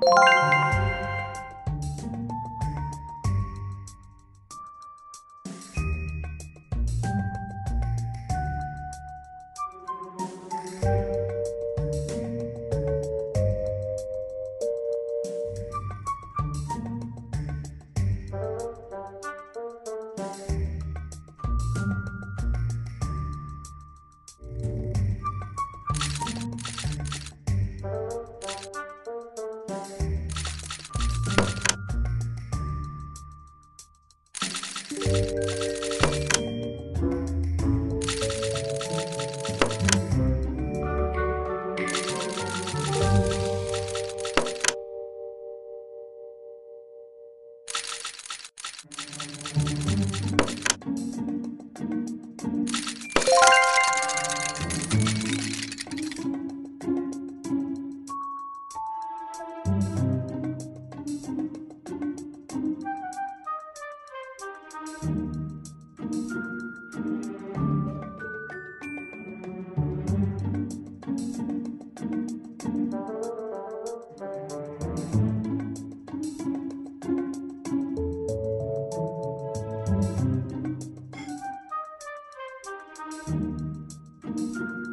Música Thank you.